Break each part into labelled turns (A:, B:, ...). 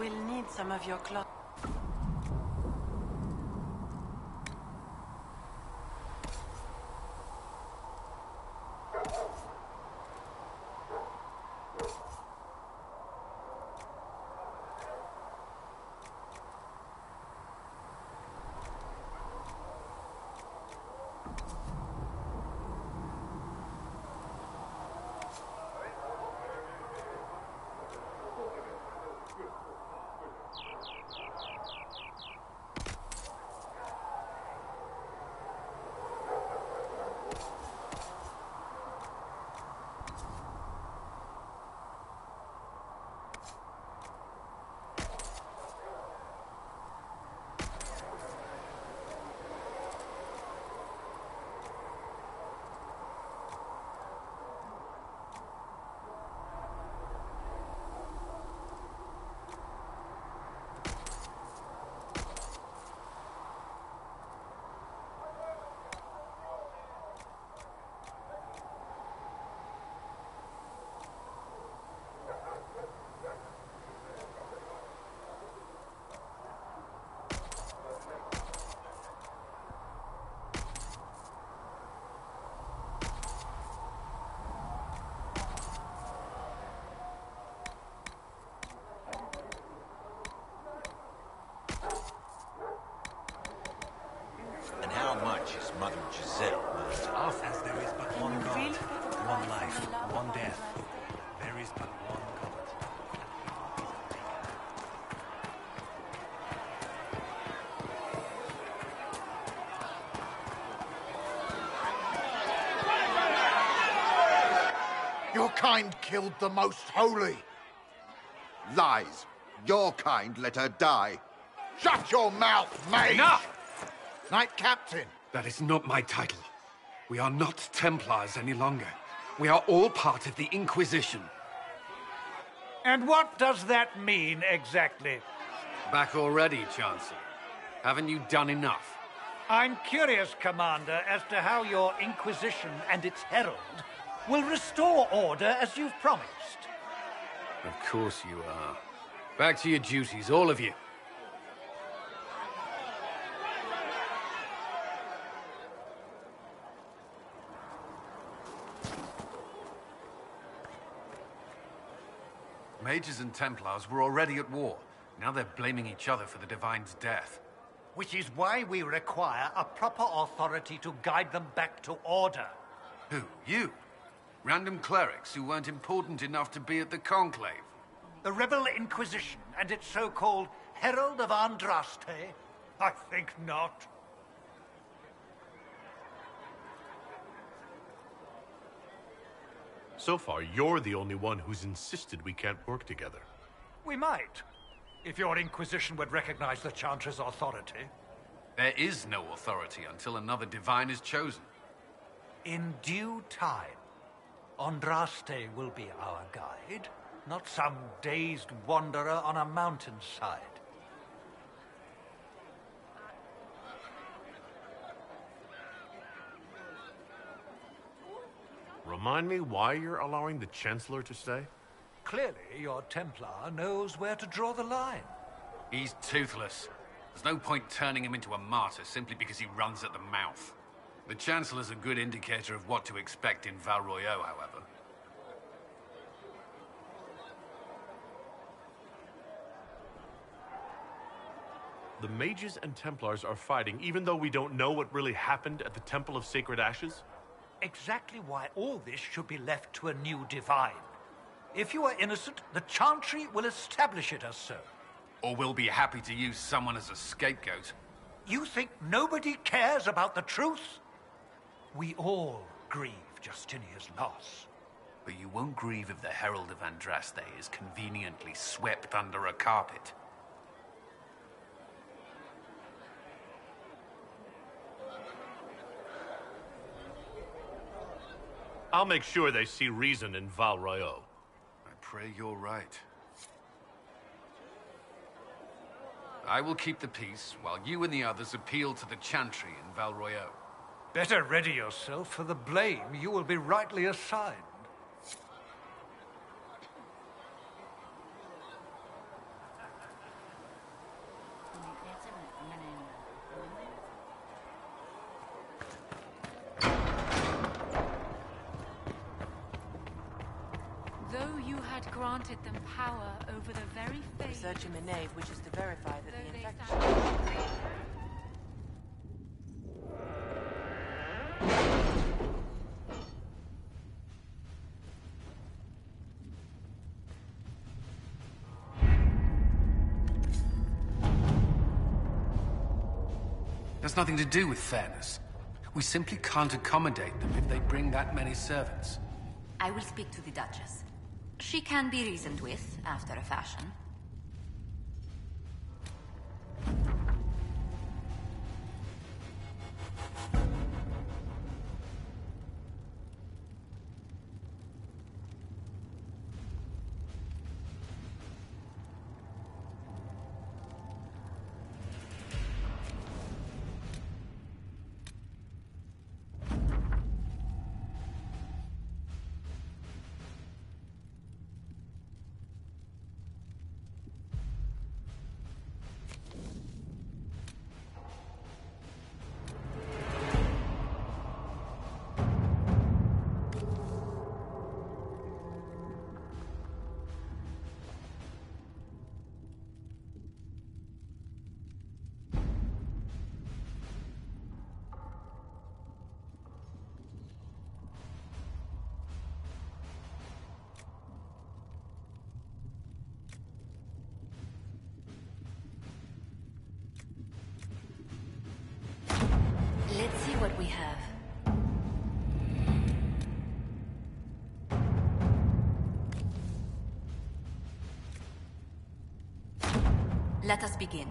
A: We'll need some of your cloth.
B: And how much is Mother Giselle worth to us?
C: As there is but one God, one life, one death. There is but one God.
D: Your kind killed the most holy.
E: Lies. Your kind let her die.
D: Shut your mouth, mate!
C: Enough!
D: Knight Captain.
C: That is not my title. We are not Templars any longer. We are all part of the Inquisition.
F: And what does that mean exactly?
C: Back already, Chancellor. Haven't you done enough?
F: I'm curious, Commander, as to how your Inquisition and its herald will restore order as you've promised.
C: Of course you are. Back to your duties, all of you. Mages and Templars were already at war. Now they're blaming each other for the Divine's death.
F: Which is why we require a proper authority to guide them back to order.
C: Who? You? Random clerics who weren't important enough to be at the Conclave?
F: The Rebel Inquisition and its so-called Herald of Andraste? I think not.
G: So far, you're the only one who's insisted we can't work together.
F: We might, if your Inquisition would recognize the Chancellor's authority.
C: There is no authority until another Divine is chosen.
F: In due time, Andraste will be our guide, not some dazed wanderer on a mountainside.
G: Remind me why you're allowing the Chancellor to stay?
F: Clearly, your Templar knows where to draw the line.
C: He's toothless. There's no point turning him into a martyr simply because he runs at the mouth. The Chancellor's a good indicator of what to expect in Val Royeaux, however.
G: The mages and Templars are fighting even though we don't know what really happened at the Temple of Sacred Ashes?
F: Exactly why all this should be left to a new divine. If you are innocent, the Chantry will establish it as so.
C: Or we'll be happy to use someone as a scapegoat.
F: You think nobody cares about the truth? We all grieve Justinia's loss.
C: But you won't grieve if the Herald of Andraste is conveniently swept under a carpet.
G: I'll make sure they see reason in Val Royeaux.
C: I pray you're right. I will keep the peace while you and the others appeal to the Chantry in Val Royeaux.
F: Better ready yourself for the blame you will be rightly assigned.
A: Though you had granted them power over the very
H: face... Searching the nave, which is to verify that the infection...
C: That's nothing to do with fairness. We simply can't accommodate them if they bring that many servants.
I: I will speak to the Duchess. She can be reasoned with, after a fashion. Let us begin.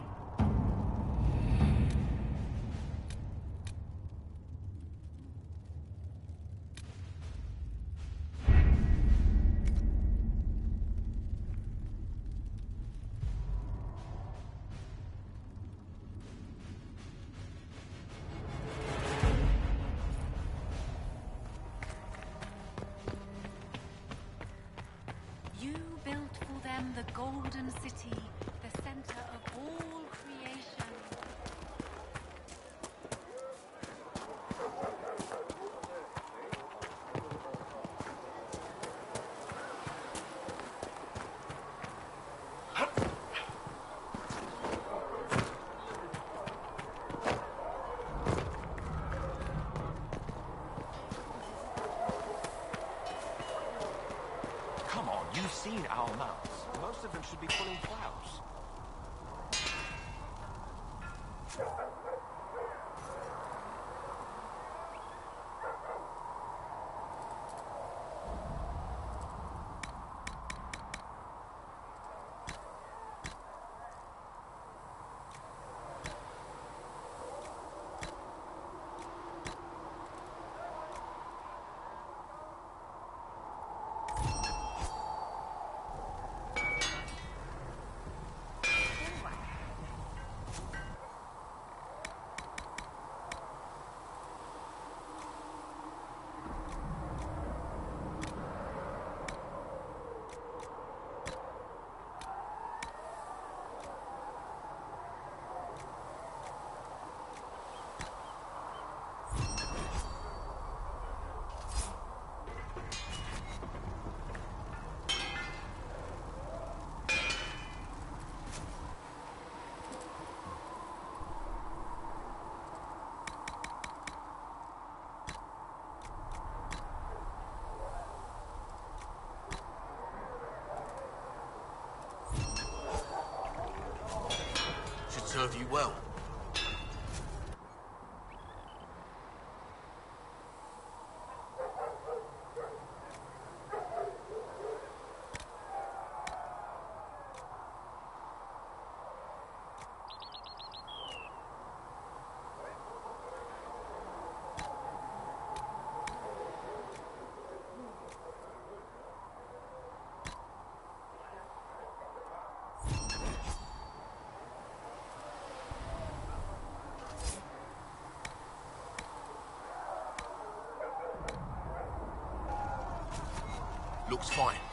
I: You built for them the golden city, center of all creation.
B: Come on, you've seen our mounts. Most of them should be pulling plows.
D: Should serve you well. Looks fine.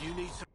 J: You need some